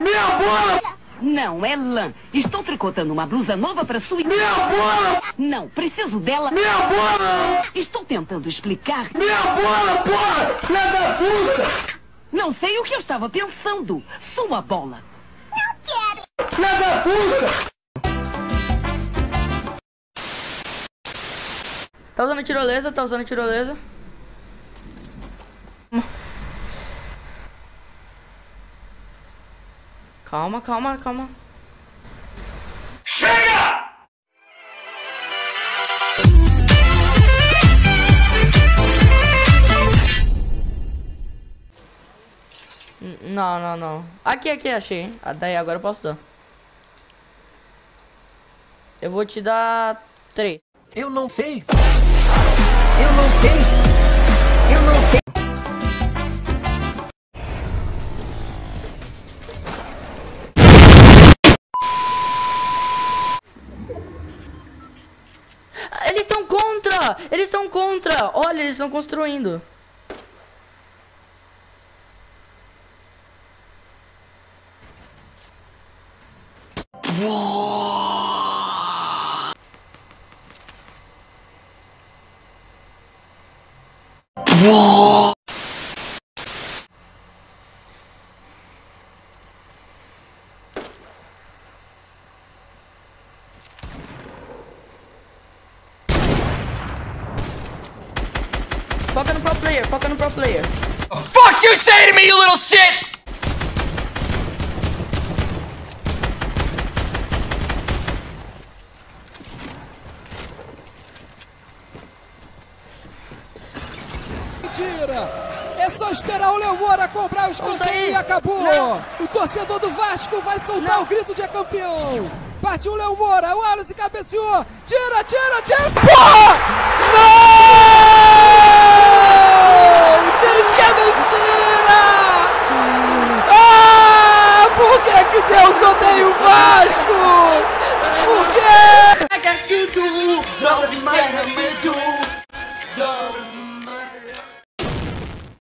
Minha bola! Não, é lã. Estou tricotando uma blusa nova para sua... Minha bola! Não, preciso dela. Minha bola! Estou tentando explicar. Minha bola, porra! Filha da puta! Não sei o que eu estava pensando. Sua bola. Filha da puta! Tá usando tirolesa, tá usando tirolesa. Calma, calma, calma. Chega! Não, não, não. Aqui, aqui, achei. Ah, Daí agora eu posso dar. Eu vou te dar três. Eu não sei. Eu não sei. Eles estão contra! Eles estão contra! Olha, eles estão construindo. Foca no pro player, foca no pro player. Fuck you say to me, you little shit! Mentira! É só esperar o Léo Moura comprar o escanteio e acabou! Não. O torcedor do Vasco vai soltar Não. o grito de é campeão! Partiu o Léo Moura, o Wallace cabeceou! Tira, tira, tira! Porra! Não! Deus odeia o Vasco? Por quê?